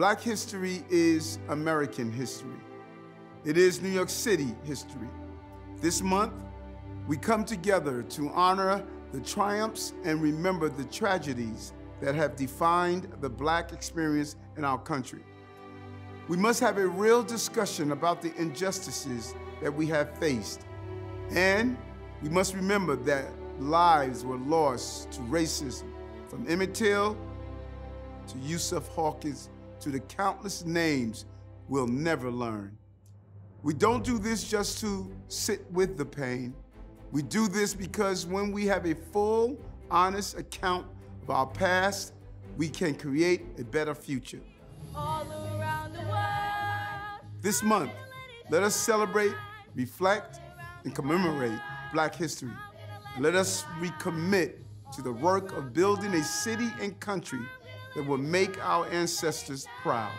Black history is American history. It is New York City history. This month, we come together to honor the triumphs and remember the tragedies that have defined the black experience in our country. We must have a real discussion about the injustices that we have faced. And we must remember that lives were lost to racism, from Emmett Till to Yusuf Hawkins to the countless names we'll never learn. We don't do this just to sit with the pain. We do this because when we have a full, honest account of our past, we can create a better future. This month, let us celebrate, reflect, and commemorate Black history. Let us recommit to the work of building a city and country that will make our ancestors proud.